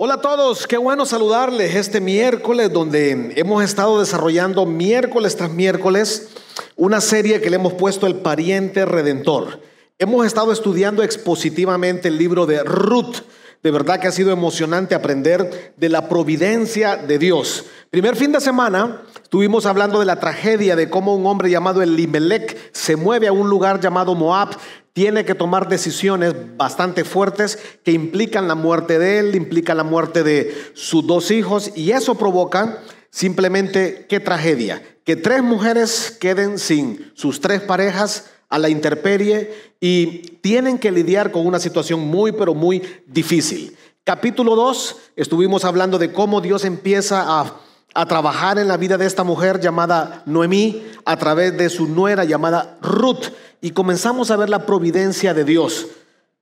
Hola a todos, qué bueno saludarles este miércoles donde hemos estado desarrollando miércoles tras miércoles una serie que le hemos puesto El pariente redentor. Hemos estado estudiando expositivamente el libro de Ruth. De verdad que ha sido emocionante aprender de la providencia de Dios. Primer fin de semana estuvimos hablando de la tragedia de cómo un hombre llamado Elimelech se mueve a un lugar llamado Moab tiene que tomar decisiones bastante fuertes que implican la muerte de él, implican la muerte de sus dos hijos y eso provoca simplemente qué tragedia, que tres mujeres queden sin sus tres parejas a la intemperie y tienen que lidiar con una situación muy pero muy difícil. Capítulo 2 estuvimos hablando de cómo Dios empieza a a trabajar en la vida de esta mujer llamada Noemí a través de su nuera llamada Ruth y comenzamos a ver la providencia de Dios.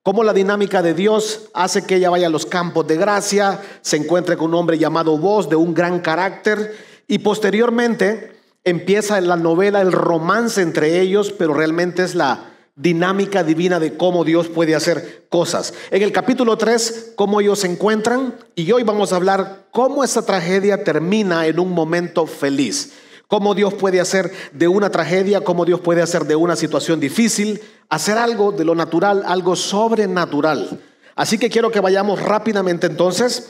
Cómo la dinámica de Dios hace que ella vaya a los campos de gracia, se encuentre con un hombre llamado Vos, de un gran carácter, y posteriormente empieza la novela el romance entre ellos, pero realmente es la dinámica divina de cómo Dios puede hacer cosas. En el capítulo 3, cómo ellos se encuentran, y hoy vamos a hablar cómo esa tragedia termina en un momento feliz. Cómo Dios puede hacer de una tragedia, cómo Dios puede hacer de una situación difícil, hacer algo de lo natural, algo sobrenatural. Así que quiero que vayamos rápidamente entonces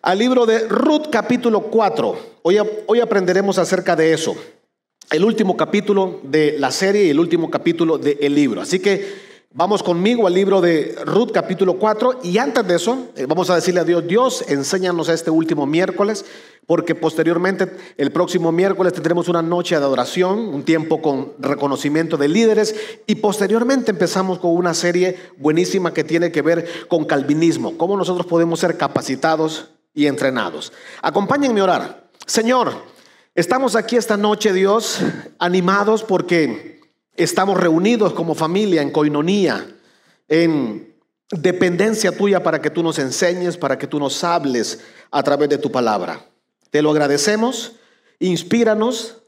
al libro de Ruth capítulo 4. Hoy, hoy aprenderemos acerca de eso. El último capítulo de la serie y el último capítulo del libro. Así que Vamos conmigo al libro de Ruth capítulo 4 y antes de eso eh, vamos a decirle a Dios, Dios, enséñanos este último miércoles porque posteriormente el próximo miércoles tendremos una noche de adoración, un tiempo con reconocimiento de líderes y posteriormente empezamos con una serie buenísima que tiene que ver con calvinismo, cómo nosotros podemos ser capacitados y entrenados. Acompáñenme a orar. Señor, estamos aquí esta noche, Dios, animados porque estamos reunidos como familia en coinonía, en dependencia tuya para que tú nos enseñes, para que tú nos hables a través de tu palabra. Te lo agradecemos. Inspíranos,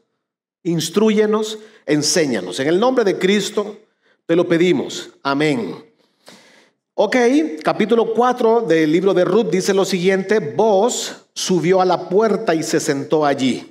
instruyenos, enséñanos. En el nombre de Cristo te lo pedimos. Amén. Ok, capítulo 4 del libro de Ruth dice lo siguiente, vos subió a la puerta y se sentó allí.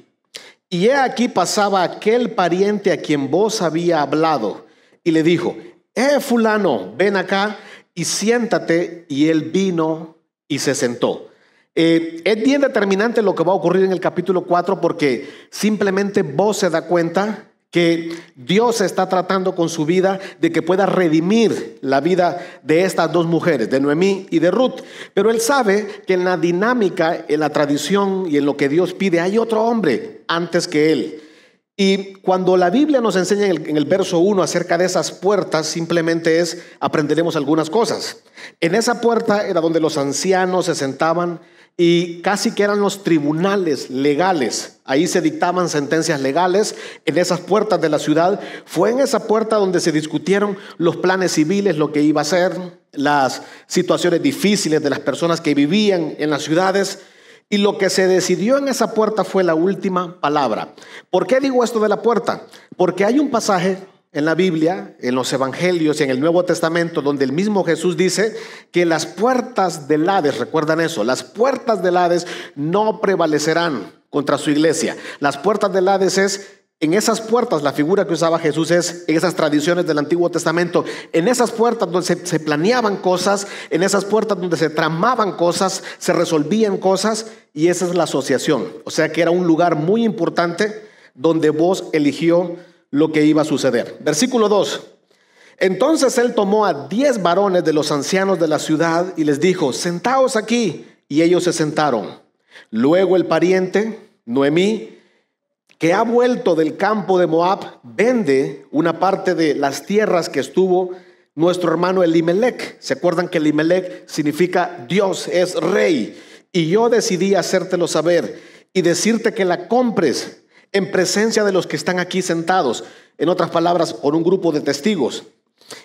Y he aquí pasaba aquel pariente a quien vos había hablado y le dijo, eh fulano, ven acá y siéntate. Y él vino y se sentó. Eh, es bien determinante lo que va a ocurrir en el capítulo 4 porque simplemente vos se da cuenta que Dios está tratando con su vida de que pueda redimir la vida de estas dos mujeres, de Noemí y de Ruth. Pero él sabe que en la dinámica, en la tradición y en lo que Dios pide, hay otro hombre antes que él. Y cuando la Biblia nos enseña en el, verso 1 acerca de esas puertas, simplemente es, aprenderemos algunas cosas. En esa puerta era donde los ancianos se sentaban y casi que eran los tribunales legales. Ahí se dictaban sentencias legales en esas puertas de la ciudad. Fue en esa puerta donde se discutieron los planes civiles, lo que iba a ser, las situaciones difíciles de las personas que vivían en las ciudades. Y lo que se decidió en esa puerta fue la última palabra. ¿Por qué digo esto de la puerta? Porque hay un pasaje en la Biblia, en los Evangelios y en el Nuevo Testamento, donde el mismo Jesús dice que las puertas del Hades, recuerdan eso, las puertas del Hades no prevalecerán contra su iglesia. Las puertas del Hades es, en esas puertas, la figura que usaba Jesús es, en esas tradiciones del Antiguo Testamento, en esas puertas donde se, planeaban cosas, en esas puertas donde se tramaban cosas, se resolvían cosas, y esa es la asociación. O sea que era un lugar muy importante donde vos eligió lo que iba a suceder. Versículo 2. Entonces él tomó a diez varones de los ancianos de la ciudad y les dijo, sentaos aquí. Y ellos se sentaron. Luego el pariente, Noemí, que ha vuelto del campo de Moab, vende una parte de las tierras que estuvo nuestro hermano Elimelech. ¿Se acuerdan que Elimelech significa Dios es rey? Y yo decidí hacértelo saber y decirte que la compres en presencia de los que están aquí sentados, en otras palabras, por un grupo de testigos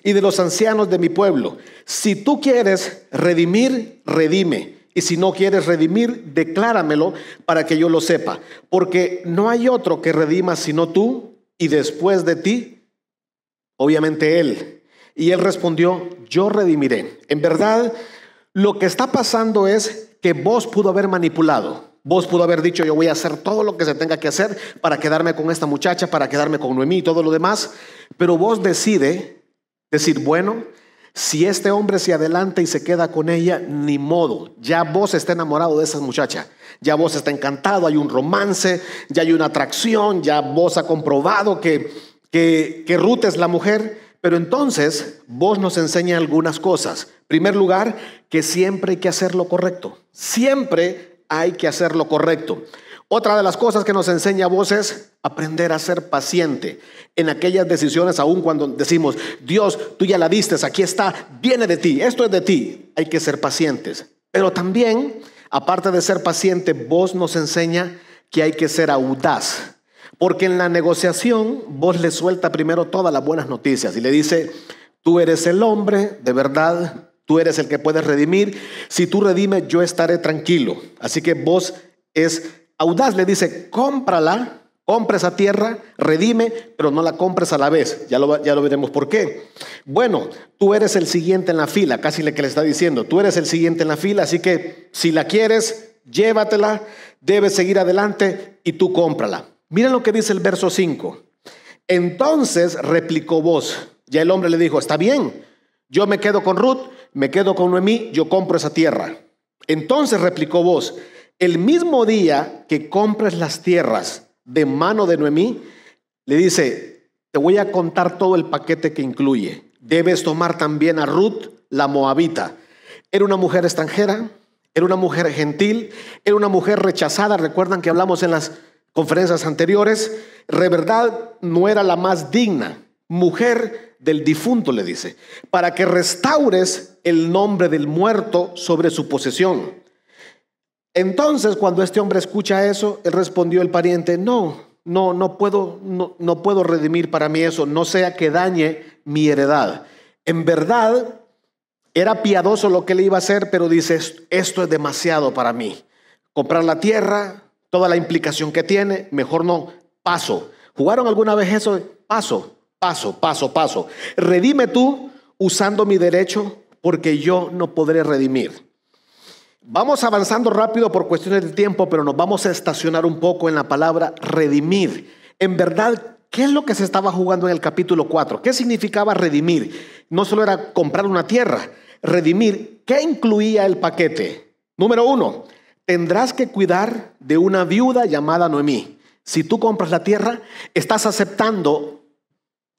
y de los ancianos de mi pueblo. Si tú quieres redimir, redime. Y si no quieres redimir, decláramelo para que yo lo sepa. Porque no hay otro que redima sino tú y después de ti, obviamente él. Y él respondió, yo redimiré. En verdad, Lo que está pasando es que vos pudo haber manipulado. Vos pudo haber dicho, yo voy a hacer todo lo que se tenga que hacer para quedarme con esta muchacha, para quedarme con Noemí y todo lo demás. Pero vos decide decir, bueno, si este hombre se adelanta y se queda con ella, ni modo. Ya vos está enamorado de esa muchacha. Ya vos está encantado, hay un romance, ya hay una atracción, ya vos ha comprobado que, que, Ruth es la mujer. Pero entonces vos nos enseña algunas cosas. En primer lugar, que siempre hay que hacer lo correcto. Siempre hay que hacer lo correcto. Otra de las cosas que nos enseña vos es aprender a ser paciente en aquellas decisiones, aun cuando decimos, Dios, tú ya la diste, aquí está, viene de ti, esto es de ti. Hay que ser pacientes. Pero también, aparte de ser paciente, vos nos enseña que hay que ser audaz. Porque en la negociación vos le suelta primero todas las buenas noticias y le dice, tú eres el hombre de verdad, Tú eres el que puedes redimir. Si tú redimes, yo estaré tranquilo. Así que vos es audaz, le dice, cómprala, compra esa tierra, redime, pero no la compres a la vez. Ya lo, ya lo veremos por qué. Bueno, tú eres el siguiente en la fila, casi le que le está diciendo, tú eres el siguiente en la fila, así que si la quieres, llévatela, debes seguir adelante y tú cómprala. Miren lo que dice el verso 5. Entonces replicó vos, ya el hombre le dijo, está bien, yo me quedo con Ruth me quedo con Noemí, yo compro esa tierra. Entonces replicó vos, el mismo día que compres las tierras de mano de Noemí, le dice, te voy a contar todo el paquete que incluye. Debes tomar también a Ruth, la moabita. Era una mujer extranjera, era una mujer gentil, era una mujer rechazada. Recuerdan que hablamos en las conferencias anteriores. De verdad no era la más digna. Mujer del difunto, le dice, para que restaures el nombre del muerto sobre su posesión. Entonces, cuando este hombre escucha eso, él respondió el pariente, no, no, no puedo, no, no puedo redimir para mí eso, no sea que dañe mi heredad. En verdad, era piadoso lo que le iba a hacer, pero dice, esto es demasiado para mí. Comprar la tierra, toda la implicación que tiene, mejor no, paso. ¿Jugaron alguna vez eso? Paso paso, paso, paso. Redime tú usando mi derecho porque yo no podré redimir. Vamos avanzando rápido por cuestiones de tiempo, pero nos vamos a estacionar un poco en la palabra redimir. En verdad, ¿qué es lo que se estaba jugando en el capítulo 4? ¿Qué significaba redimir? No solo era comprar una tierra, redimir, ¿qué incluía el paquete? Número uno, tendrás que cuidar de una viuda llamada Noemí. Si tú compras la tierra, estás aceptando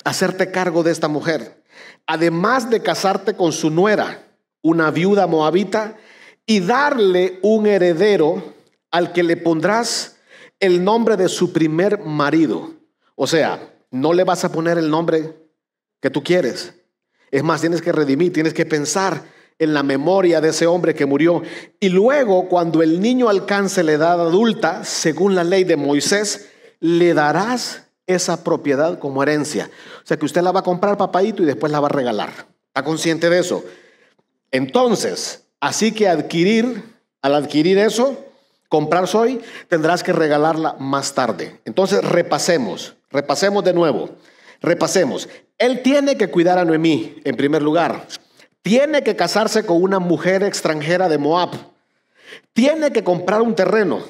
hacerte cargo de esta mujer, además de casarte con su nuera, una viuda moabita, y darle un heredero al que le pondrás el nombre de su primer marido. O sea, no le vas a poner el nombre que tú quieres. Es más, tienes que redimir, tienes que pensar en la memoria de ese hombre que murió. Y luego, cuando el niño alcance la edad adulta, según la ley de Moisés, le darás esa propiedad como herencia. O sea que usted la va a comprar papadito y después la va a regalar. ¿Está consciente de eso? Entonces, así que adquirir, al adquirir eso, comprar hoy, tendrás que regalarla más tarde. Entonces, repasemos, repasemos de nuevo. Repasemos. Él tiene que cuidar a Noemí, en primer lugar. Tiene que casarse con una mujer extranjera de Moab. Tiene que comprar un terreno.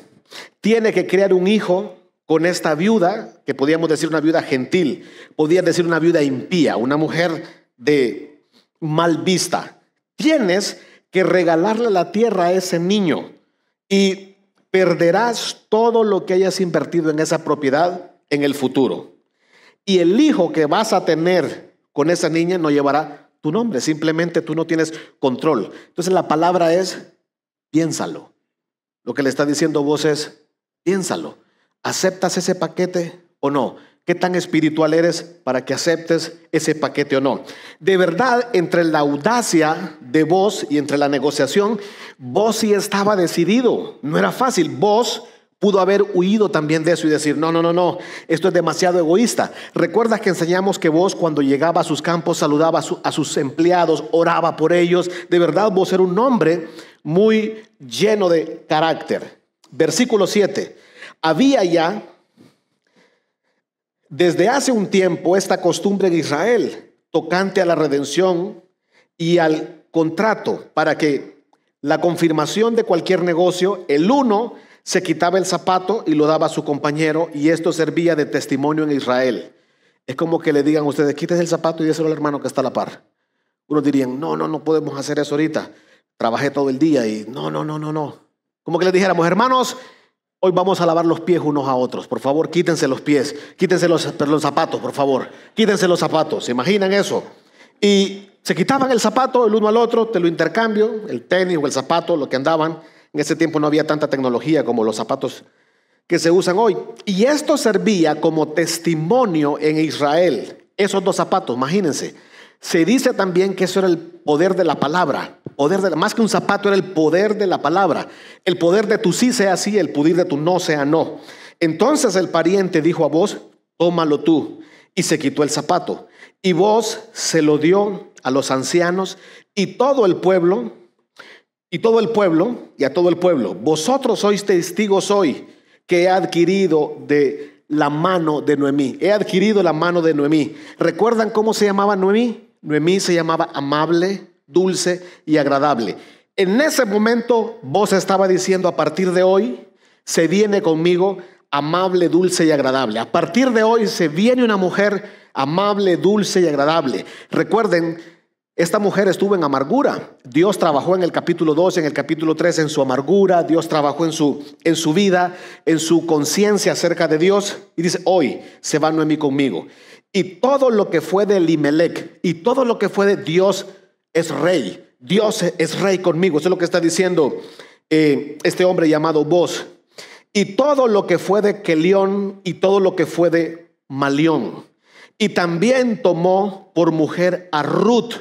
Tiene que crear un hijo con esta viuda, que podíamos decir una viuda gentil, podía decir una viuda impía, una mujer de mal vista. Tienes que regalarle la tierra a ese niño y perderás todo lo que hayas invertido en esa propiedad en el futuro. Y el hijo que vas a tener con esa niña no llevará tu nombre, simplemente tú no tienes control. Entonces la palabra es, piénsalo. Lo que le está diciendo vos es, piénsalo. ¿Aceptas ese paquete o no? ¿Qué tan espiritual eres para que aceptes ese paquete o no? De verdad, entre la audacia de vos y entre la negociación, vos sí estaba decidido. No era fácil. Vos pudo haber huido también de eso y decir, no, no, no, no, esto es demasiado egoísta. Recuerda que enseñamos que vos cuando llegaba a sus campos saludaba a, sus empleados, oraba por ellos. De verdad, vos era un hombre muy lleno de carácter. Versículo 7. Había ya desde hace un tiempo esta costumbre en Israel tocante a la redención y al contrato para que la confirmación de cualquier negocio, el uno se quitaba el zapato y lo daba a su compañero y esto servía de testimonio en Israel. Es como que le digan a ustedes, quítese el zapato y déselo al hermano que está a la par. Unos dirían, no, no, no podemos hacer eso ahorita. Trabajé todo el día y no, no, no, no, no. Como que les dijéramos, hermanos, hoy vamos a lavar los pies unos a otros. Por favor, quítense los pies, quítense los, zapatos, por favor. Quítense los zapatos. ¿Se imaginan eso? Y se quitaban el zapato el uno al otro, te lo intercambio, el tenis o el zapato, lo que andaban. En ese tiempo no había tanta tecnología como los zapatos que se usan hoy. Y esto servía como testimonio en Israel. Esos dos zapatos, imagínense. Se dice también que eso era el poder de la palabra. De más que un zapato era el poder de la palabra. El poder de tu sí sea sí, el poder de tu no sea no. Entonces el pariente dijo a vos, tómalo tú. Y se quitó el zapato. Y vos se lo dio a los ancianos y todo el pueblo, y todo el pueblo, y a todo el pueblo, vosotros sois testigos hoy que he adquirido de la mano de Noemí. He adquirido la mano de Noemí. ¿Recuerdan cómo se llamaba Noemí? Noemí se llamaba amable, dulce y agradable. En ese momento vos estaba diciendo, a partir de hoy, se viene conmigo amable, dulce y agradable. A partir de hoy se viene una mujer amable, dulce y agradable. Recuerden, esta mujer estuvo en amargura. Dios trabajó en el capítulo 2, en el capítulo 3 en su amargura. Dios trabajó en su, en su vida, en su conciencia acerca de Dios. Y dice, hoy se va Noemí conmigo. Y todo lo que fue de Limelec y todo lo que fue de Dios es rey. Dios es rey conmigo. Eso es lo que está diciendo eh, este hombre llamado Vos. Y todo lo que fue de Kelión y todo lo que fue de Malión. Y también tomó por mujer a Ruth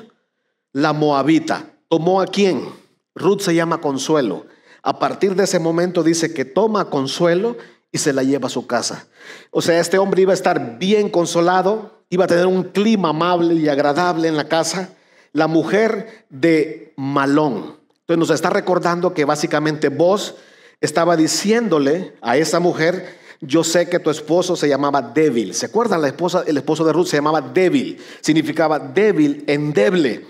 la moabita. ¿Tomó a quién? Ruth se llama Consuelo. A partir de ese momento dice que toma Consuelo y se la lleva a su casa. O sea, este hombre iba a estar bien consolado, iba a tener un clima amable y agradable en la casa. La mujer de Malón. Entonces nos está recordando que básicamente vos estaba diciéndole a esa mujer, yo sé que tu esposo se llamaba débil. ¿Se acuerdan? La esposa, el esposo de Ruth se llamaba débil. Significaba débil, endeble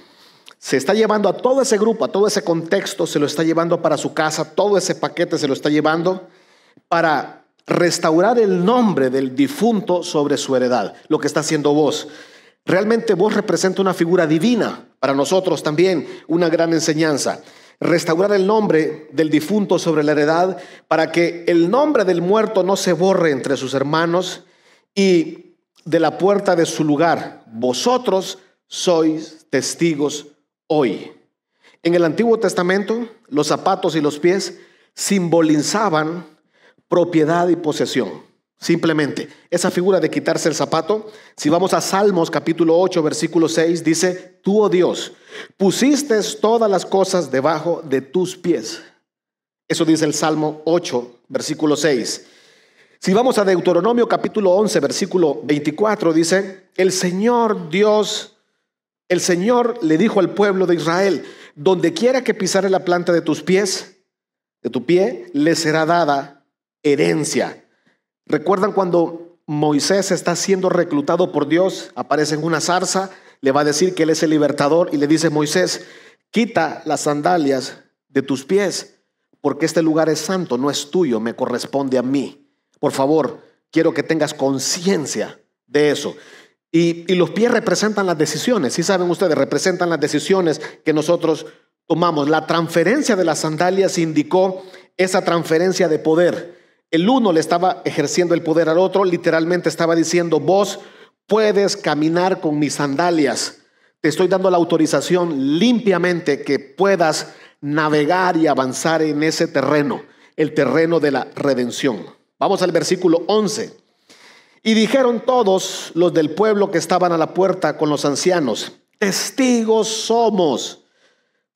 se está llevando a todo ese grupo, a todo ese contexto, se lo está llevando para su casa, todo ese paquete se lo está llevando para restaurar el nombre del difunto sobre su heredad, lo que está haciendo vos. Realmente vos representa una figura divina, para nosotros también una gran enseñanza. Restaurar el nombre del difunto sobre la heredad para que el nombre del muerto no se borre entre sus hermanos y de la puerta de su lugar. Vosotros sois testigos hoy. En el Antiguo Testamento, los zapatos y los pies simbolizaban propiedad y posesión. Simplemente, esa figura de quitarse el zapato, si vamos a Salmos capítulo 8, versículo 6, dice, tú, oh Dios, pusiste todas las cosas debajo de tus pies. Eso dice el Salmo 8, versículo 6. Si vamos a Deuteronomio capítulo 11, versículo 24, dice, el Señor Dios el Señor le dijo al pueblo de Israel, donde quiera que pisare la planta de tus pies, de tu pie, le será dada herencia. ¿Recuerdan cuando Moisés está siendo reclutado por Dios? Aparece en una zarza, le va a decir que él es el libertador y le dice Moisés, quita las sandalias de tus pies, porque este lugar es santo, no es tuyo, me corresponde a mí. Por favor, quiero que tengas conciencia de eso. Y, los pies representan las decisiones, si saben ustedes, representan las decisiones que nosotros tomamos. La transferencia de las sandalias indicó esa transferencia de poder. El uno le estaba ejerciendo el poder al otro, literalmente estaba diciendo, vos puedes caminar con mis sandalias. Te estoy dando la autorización limpiamente que puedas navegar y avanzar en ese terreno, el terreno de la redención. Vamos al versículo 11. Y dijeron todos los del pueblo que estaban a la puerta con los ancianos, testigos somos.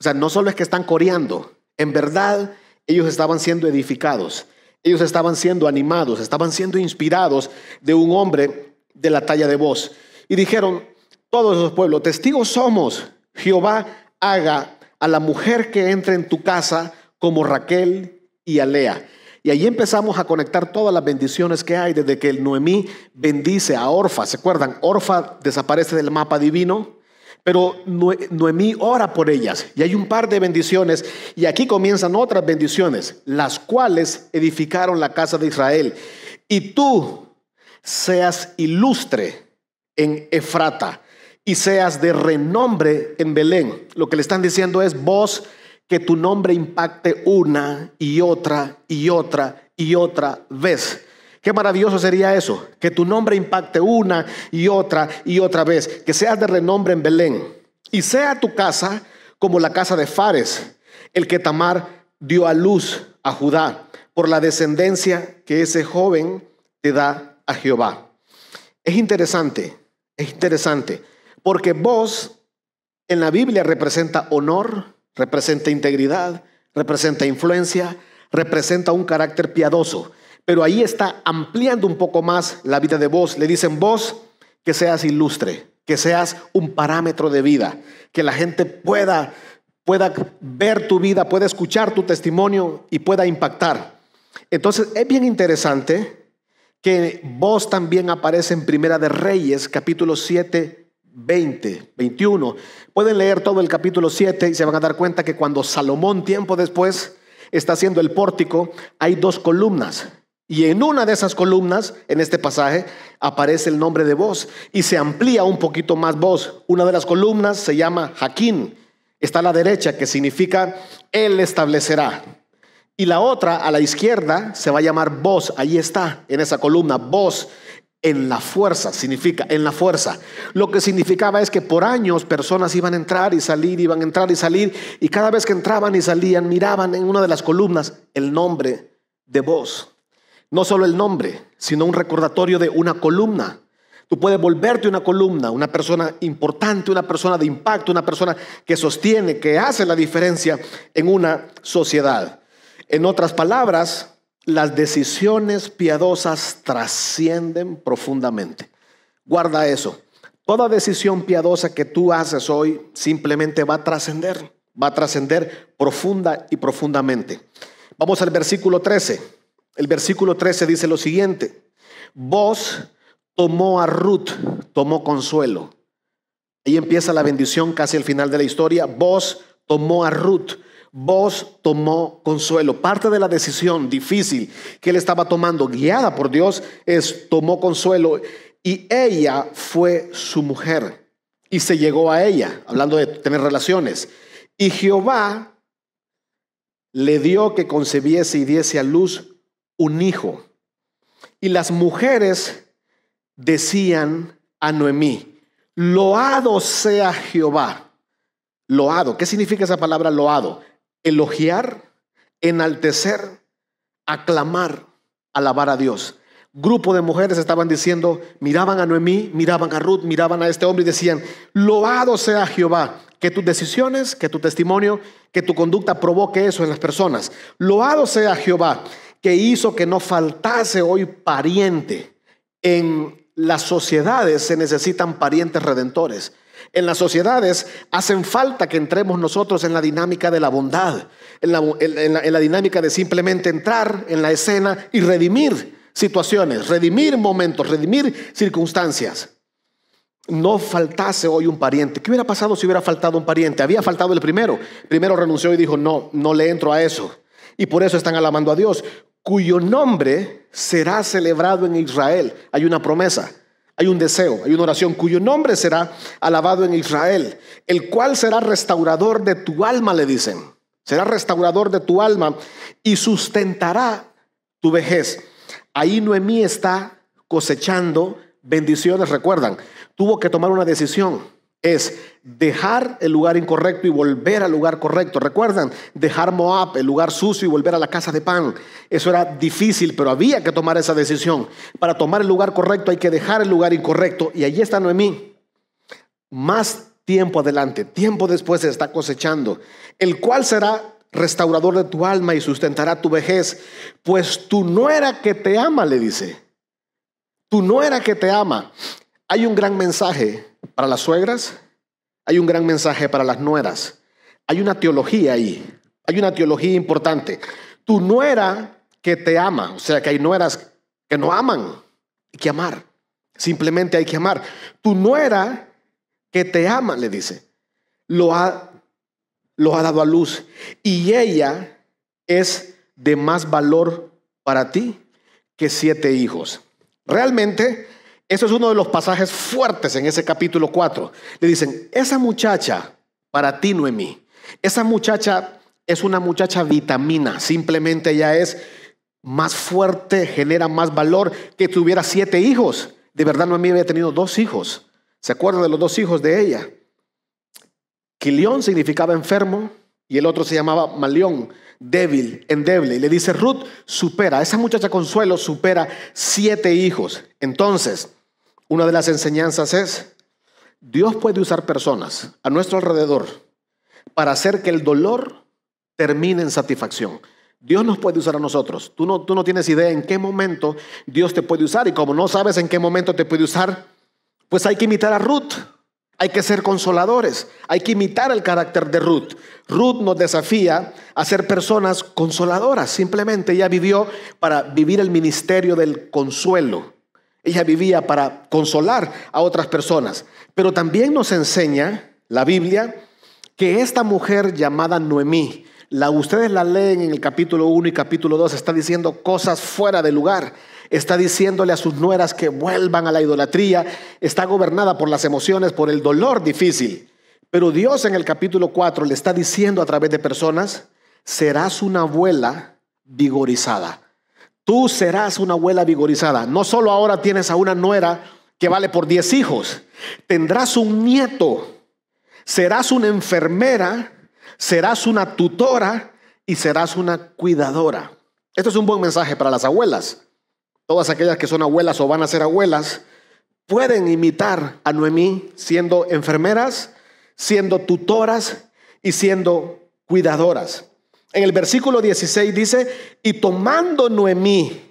O sea, no solo es que están coreando, en verdad ellos estaban siendo edificados, ellos estaban siendo animados, estaban siendo inspirados de un hombre de la talla de voz. Y dijeron, todos los pueblos, testigos somos, Jehová haga a la mujer que entre en tu casa como Raquel y a Lea y ahí empezamos a conectar todas las bendiciones que hay desde que el Noemí bendice a Orfa. ¿Se acuerdan? Orfa desaparece del mapa divino, Pero Noemí ora por ellas y hay un par de bendiciones y aquí comienzan otras bendiciones, las cuales edificaron la casa de Israel. Y tú seas ilustre en Efrata y seas de renombre en Belén. Lo que le están diciendo es vos que tu nombre impacte una y otra y otra y otra vez. Qué maravilloso sería eso, que tu nombre impacte una y otra y otra vez, que seas de renombre en Belén y sea tu casa como la casa de Fares, el que Tamar dio a luz a Judá por la descendencia que ese joven te da a Jehová. Es interesante, es interesante, porque vos en la Biblia representa honor, representa integridad, representa influencia, representa un carácter piadoso. Pero ahí está ampliando un poco más la vida de vos. Le dicen vos que seas ilustre, que seas un parámetro de vida, que la gente pueda, pueda ver tu vida, pueda escuchar tu testimonio y pueda impactar. Entonces es bien interesante que vos también aparece en Primera de Reyes, capítulo 7, 20, 21. Pueden leer todo el capítulo 7 y se van a dar cuenta que cuando Salomón tiempo después está haciendo el pórtico, hay dos columnas. Y en una de esas columnas, en este pasaje, aparece el nombre de voz y se amplía un poquito más voz. Una de las columnas se llama Jaquín, está a la derecha, que significa Él establecerá. Y la otra, a la izquierda, se va a llamar voz, ahí está, en esa columna, voz en la fuerza, significa en la fuerza. Lo que significaba es que por años personas iban a entrar y salir, iban a entrar y salir, y cada vez que entraban y salían, miraban en una de las columnas el nombre de voz. No solo el nombre, sino un recordatorio de una columna. Tú puedes volverte una columna, una persona importante, una persona de impacto, una persona que sostiene, que hace la diferencia en una sociedad. En otras palabras, las decisiones piadosas trascienden profundamente. Guarda eso. Toda decisión piadosa que tú haces hoy simplemente va a trascender, va a trascender profunda y profundamente. Vamos al versículo 13. El versículo 13 dice lo siguiente. Vos tomó a Ruth, tomó consuelo. Ahí empieza la bendición casi al final de la historia. Vos tomó a Ruth Vos tomó consuelo. Parte de la decisión difícil que él estaba tomando, guiada por Dios, es tomó consuelo y ella fue su mujer y se llegó a ella, hablando de tener relaciones. Y Jehová le dio que concebiese y diese a luz un hijo. Y las mujeres decían a Noemí, loado sea Jehová. Loado, ¿qué significa esa palabra loado? elogiar, enaltecer, aclamar, alabar a Dios. Grupo de mujeres estaban diciendo, miraban a Noemí, miraban a Ruth, miraban a este hombre y decían, loado sea Jehová, que tus decisiones, que tu testimonio, que tu conducta provoque eso en las personas. Loado sea Jehová, que hizo que no faltase hoy pariente. En las sociedades se necesitan parientes redentores. En las sociedades hacen falta que entremos nosotros en la dinámica de la bondad, en la, dinámica de simplemente entrar en la escena y redimir situaciones, redimir momentos, redimir circunstancias. No faltase hoy un pariente. ¿Qué hubiera pasado si hubiera faltado un pariente? Había faltado el primero. Primero renunció y dijo, no, no le entro a eso. Y por eso están alabando a Dios, cuyo nombre será celebrado en Israel. Hay una promesa. Hay un deseo, hay una oración cuyo nombre será alabado en Israel, el cual será restaurador de tu alma, le dicen. Será restaurador de tu alma y sustentará tu vejez. Ahí Noemí está cosechando bendiciones, recuerdan, tuvo que tomar una decisión es dejar el lugar incorrecto y volver al lugar correcto. ¿Recuerdan? Dejar Moab, el lugar sucio, y volver a la casa de pan. Eso era difícil, pero había que tomar esa decisión. Para tomar el lugar correcto hay que dejar el lugar incorrecto. Y allí está Noemí. Más tiempo adelante, tiempo después se está cosechando, el cual será restaurador de tu alma y sustentará tu vejez. Pues tu nuera que te ama, le dice. Tu nuera que te ama. Hay un gran mensaje para las suegras, hay un gran mensaje para las nueras. Hay una teología ahí, hay una teología importante. Tu nuera que te ama, o sea que hay nueras que no aman, hay que amar. Simplemente hay que amar. Tu nuera que te ama, le dice. lo ha, lo ha dado a luz y ella es de más valor para ti que siete hijos. Realmente, eso es uno de los pasajes fuertes en ese capítulo 4. Le dicen, esa muchacha, para ti, Noemí, esa muchacha es una muchacha vitamina, simplemente ella es más fuerte, genera más valor que tuviera siete hijos. De verdad, Noemí había tenido dos hijos. ¿Se acuerda de los dos hijos de ella? Quilión significaba enfermo y el otro se llamaba Malión, débil, endeble. Y le dice, Ruth supera, esa muchacha Consuelo supera siete hijos. Entonces, una de las enseñanzas es, Dios puede usar personas a nuestro alrededor para hacer que el dolor termine en satisfacción. Dios nos puede usar a nosotros. Tú no, tú no tienes idea en qué momento Dios te puede usar y como no sabes en qué momento te puede usar, pues hay que imitar a Ruth. Hay que ser consoladores, hay que imitar el carácter de Ruth. Ruth nos desafía a ser personas consoladoras, simplemente ella vivió para vivir el ministerio del consuelo. Ella vivía para consolar a otras personas, pero también nos enseña la Biblia que esta mujer llamada Noemí, la, ustedes la leen en el capítulo 1 y capítulo 2, está diciendo cosas fuera de lugar. Está diciéndole a sus nueras que vuelvan a la idolatría. Está gobernada por las emociones, por el dolor difícil. Pero Dios en el capítulo 4 le está diciendo a través de personas, serás una abuela vigorizada. Tú serás una abuela vigorizada. No solo ahora tienes a una nuera que vale por 10 hijos, tendrás un nieto, serás una enfermera serás una tutora y serás una cuidadora. Esto es un buen mensaje para las abuelas. Todas aquellas que son abuelas o van a ser abuelas pueden imitar a Noemí siendo enfermeras, siendo tutoras y siendo cuidadoras. En el versículo 16 dice, y tomando Noemí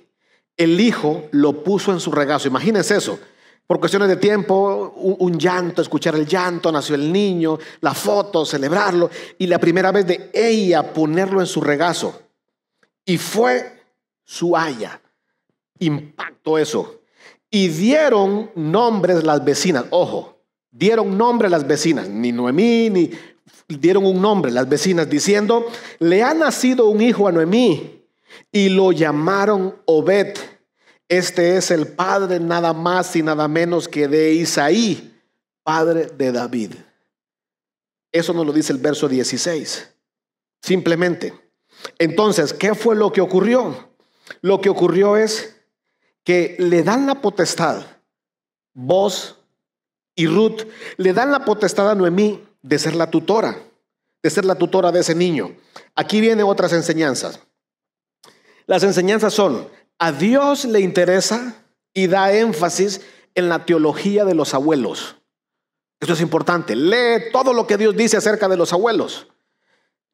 el hijo, lo puso en su regazo. Imagínense eso. Por cuestiones de tiempo, un, llanto, escuchar el llanto, nació el niño, la foto, celebrarlo, y la primera vez de ella ponerlo en su regazo. Y fue su haya. Impacto eso. Y dieron nombres las vecinas. Ojo, dieron nombre las vecinas. Ni Noemí, ni dieron un nombre las vecinas diciendo, le ha nacido un hijo a Noemí. Y lo llamaron Obed este es el padre nada más y nada menos que de Isaí, padre de David. Eso nos lo dice el verso 16. Simplemente. Entonces, ¿qué fue lo que ocurrió? Lo que ocurrió es que le dan la potestad, vos y Ruth, le dan la potestad a Noemí de ser la tutora, de ser la tutora de ese niño. Aquí vienen otras enseñanzas. Las enseñanzas son, a Dios le interesa y da énfasis en la teología de los abuelos. Esto es importante. Lee todo lo que Dios dice acerca de los abuelos.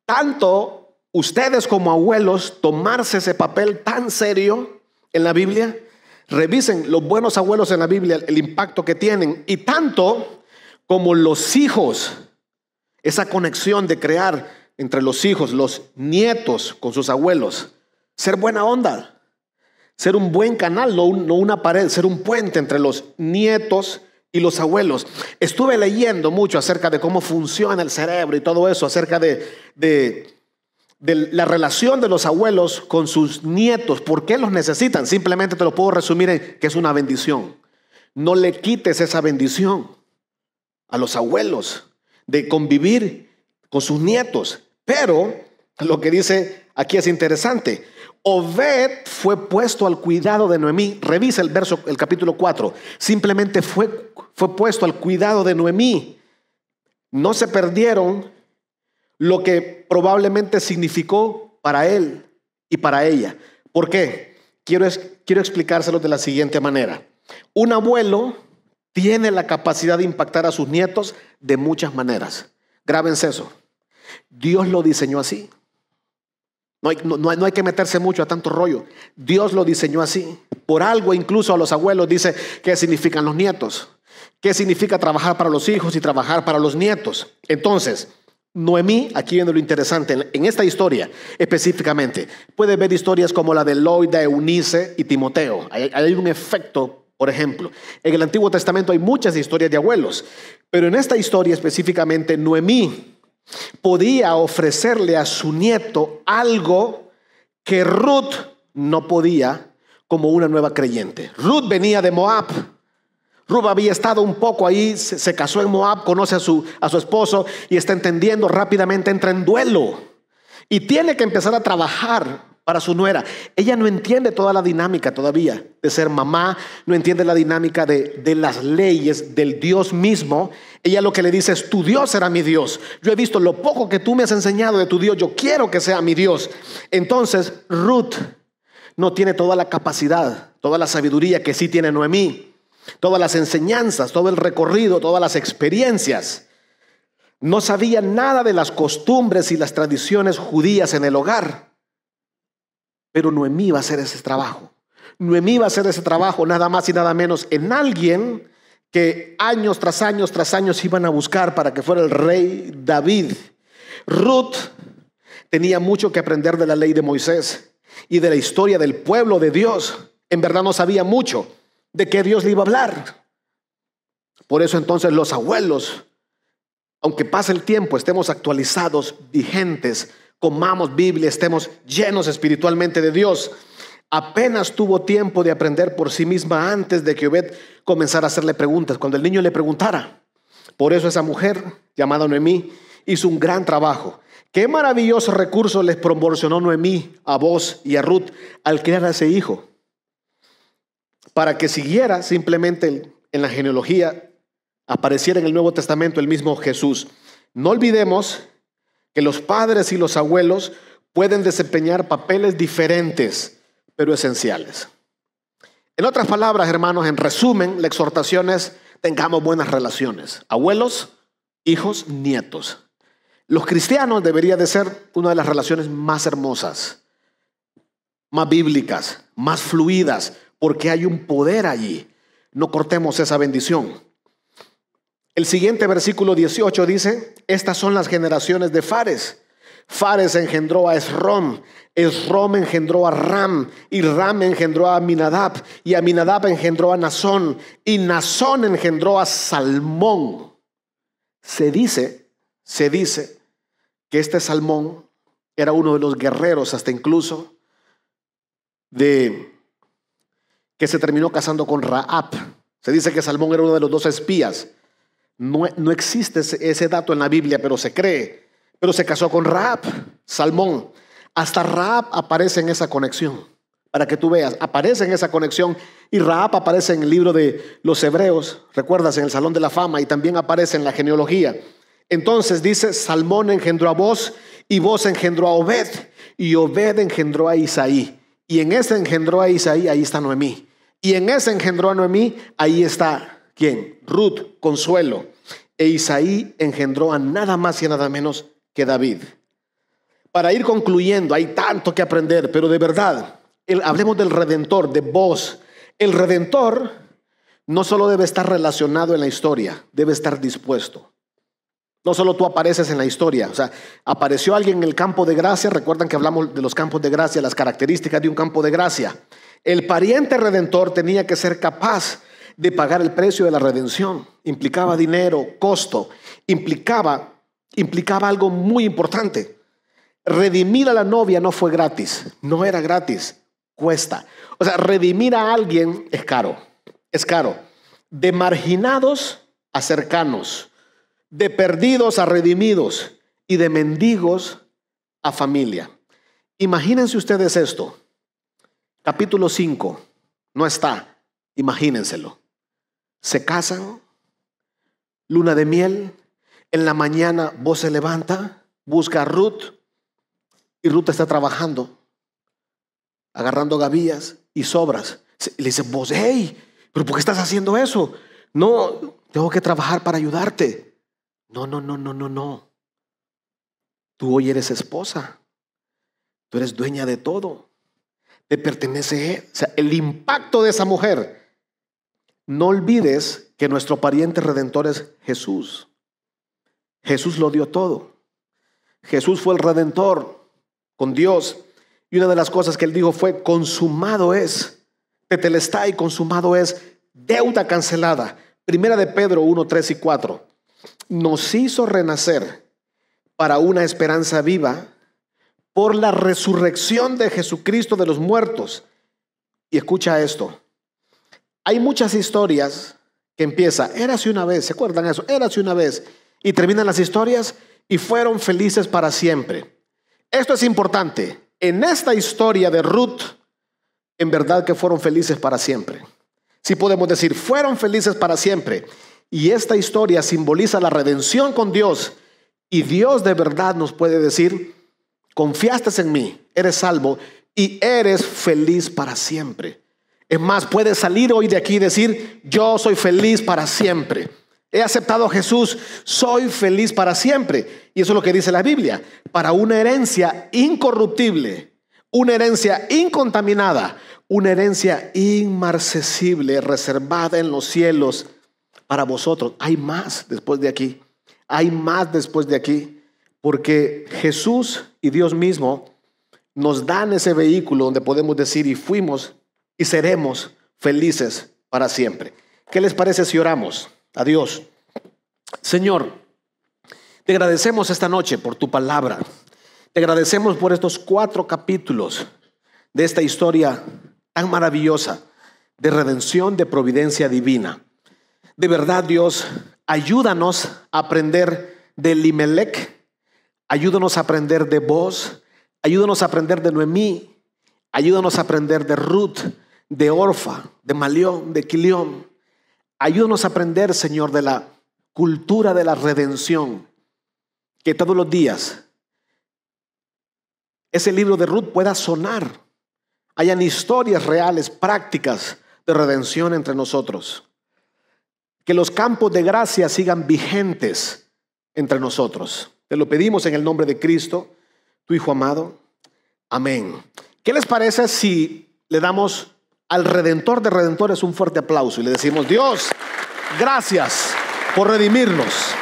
Tanto ustedes como abuelos tomarse ese papel tan serio en la Biblia. Revisen los buenos abuelos en la Biblia, el impacto que tienen. Y tanto como los hijos, esa conexión de crear entre los hijos, los nietos con sus abuelos. Ser buena onda ser un buen canal, no, una pared, ser un puente entre los nietos y los abuelos. Estuve leyendo mucho acerca de cómo funciona el cerebro y todo eso, acerca de, de, la relación de los abuelos con sus nietos, por qué los necesitan. Simplemente te lo puedo resumir en que es una bendición. No le quites esa bendición a los abuelos de convivir con sus nietos. Pero lo que dice aquí es interesante. Obed fue puesto al cuidado de Noemí. Revisa el verso, el capítulo 4. Simplemente fue, fue puesto al cuidado de Noemí. No se perdieron lo que probablemente significó para él y para ella. ¿Por qué? Quiero, quiero explicárselo de la siguiente manera. Un abuelo tiene la capacidad de impactar a sus nietos de muchas maneras. Grábense eso. Dios lo diseñó así. No hay, que meterse mucho a tanto rollo. Dios lo diseñó así. Por algo incluso a los abuelos dice qué significan los nietos. ¿Qué significa trabajar para los hijos y trabajar para los nietos? Entonces, Noemí, aquí viene lo interesante, en esta historia específicamente, puede ver historias como la de Loida, Eunice y Timoteo. hay un efecto, por ejemplo. En el Antiguo Testamento hay muchas historias de abuelos, Pero en esta historia específicamente, Noemí podía ofrecerle a su nieto algo que Ruth no podía como una nueva creyente. Ruth venía de Moab. Ruth había estado un poco ahí, se, casó en Moab, conoce a su, a su esposo y está entendiendo rápidamente, entra en duelo y tiene que empezar a trabajar para su nuera. Ella no entiende toda la dinámica todavía de ser mamá, no entiende la dinámica de, de, las leyes del Dios mismo. Ella lo que le dice es, tu Dios será mi Dios. Yo he visto lo poco que tú me has enseñado de tu Dios, yo quiero que sea mi Dios. Entonces, Ruth no tiene toda la capacidad, toda la sabiduría que sí tiene Noemí, todas las enseñanzas, todo el recorrido, todas las experiencias. No sabía nada de las costumbres y las tradiciones judías en el hogar. Pero Noemí va a hacer ese trabajo. Noemí va a hacer ese trabajo nada más y nada menos en alguien que años tras años tras años iban a buscar para que fuera el rey David. Ruth tenía mucho que aprender de la ley de Moisés y de la historia del pueblo de Dios. En verdad no sabía mucho de qué Dios le iba a hablar. Por eso entonces los abuelos, aunque pase el tiempo, estemos actualizados, vigentes, comamos Biblia, estemos llenos espiritualmente de Dios. Apenas tuvo tiempo de aprender por sí misma antes de que Obed comenzara a hacerle preguntas, cuando el niño le preguntara. Por eso esa mujer, llamada Noemí, hizo un gran trabajo. Qué maravilloso recurso les proporcionó Noemí a vos y a Ruth al crear a ese hijo. Para que siguiera simplemente en la genealogía, apareciera en el Nuevo Testamento el mismo Jesús. No olvidemos que los padres y los abuelos pueden desempeñar papeles diferentes, pero esenciales. En otras palabras, hermanos, en resumen, la exhortación es tengamos buenas relaciones. Abuelos, hijos, nietos. Los cristianos debería de ser una de las relaciones más hermosas, más bíblicas, más fluidas, porque hay un poder allí. No cortemos esa bendición. El siguiente versículo 18 dice, estas son las generaciones de Fares. Fares engendró a Esrom, Esrom engendró a Ram, y Ram engendró a Aminadab, y Aminadab engendró a Nazón, y Nazón engendró a Salmón. Se dice, se dice que este Salmón era uno de los guerreros, hasta incluso de que se terminó casando con Raab. Se dice que Salmón era uno de los dos espías no, existe ese, dato en la Biblia, pero se cree. Pero se casó con Raab, Salmón. Hasta Raab aparece en esa conexión. Para que tú veas, aparece en esa conexión. Y Raab aparece en el libro de los Hebreos, recuerdas, en el Salón de la Fama, y también aparece en la genealogía. Entonces dice, Salmón engendró a vos, y vos engendró a Obed, y Obed engendró a Isaí. Y en ese engendró a Isaí, ahí está Noemí. Y en ese engendró a Noemí, ahí está ¿Quién? Ruth, Consuelo. E Isaí engendró a nada más y nada menos que David. Para ir concluyendo, hay tanto que aprender, pero de verdad, hablemos del redentor, de vos. El redentor no solo debe estar relacionado en la historia, debe estar dispuesto. No solo tú apareces en la historia, o sea, apareció alguien en el campo de gracia, recuerdan que hablamos de los campos de gracia, las características de un campo de gracia. El pariente redentor tenía que ser capaz de pagar el precio de la redención. Implicaba dinero, costo, implicaba, implicaba algo muy importante. Redimir a la novia no fue gratis, no era gratis, cuesta. O sea, redimir a alguien es caro, es caro. De marginados a cercanos, de perdidos a redimidos y de mendigos a familia. Imagínense ustedes esto. Capítulo 5, no está, imagínenselo se casan, luna de miel, en la mañana vos se levanta, busca a Ruth y Ruth está trabajando, agarrando gavillas y sobras. le dice, vos, hey, pero ¿por qué estás haciendo eso? No, tengo que trabajar para ayudarte. No, no, no, no, no, no. Tú hoy eres esposa. Tú eres dueña de todo. Te pertenece. O sea, el impacto de esa mujer no olvides que nuestro pariente redentor es Jesús. Jesús lo dio todo. Jesús fue el redentor con Dios. Y una de las cosas que él dijo fue, consumado es. y consumado es. Deuda cancelada. Primera de Pedro 1, 3 y 4. nos hizo renacer para una esperanza viva por la resurrección de Jesucristo de los muertos. Y escucha esto. Hay muchas historias que empieza, érase una vez, ¿se acuerdan eso? Érase una vez. Y terminan las historias y fueron felices para siempre. Esto es importante. En esta historia de Ruth, en verdad que fueron felices para siempre. Si podemos decir, fueron felices para siempre. Y esta historia simboliza la redención con Dios. Y Dios de verdad nos puede decir, confiaste en mí, eres salvo y eres feliz para siempre. Es más, puedes salir hoy de aquí y decir, yo soy feliz para siempre. He aceptado a Jesús, soy feliz para siempre. Y eso es lo que dice la Biblia, para una herencia incorruptible, una herencia incontaminada, una herencia inmarcesible, reservada en los cielos para vosotros. Hay más después de aquí, hay más después de aquí, porque Jesús y Dios mismo nos dan ese vehículo donde podemos decir y fuimos y seremos felices para siempre. ¿Qué les parece si oramos a Dios? Señor, te agradecemos esta noche por tu palabra. Te agradecemos por estos cuatro capítulos de esta historia tan maravillosa de redención, de providencia divina. De verdad, Dios, ayúdanos a aprender de Limelec, ayúdanos a aprender de vos, ayúdanos a aprender de Noemí, ayúdanos a aprender de Ruth, de Orfa, de Malión, de Quilión. Ayúdanos a aprender, Señor, de la cultura de la redención, que todos los días ese libro de Ruth pueda sonar, hayan historias reales, prácticas de redención entre nosotros, que los campos de gracia sigan vigentes entre nosotros. Te lo pedimos en el nombre de Cristo, tu Hijo amado. Amén. ¿Qué les parece si le damos al Redentor de Redentores un fuerte aplauso y le decimos, Dios, gracias por redimirnos.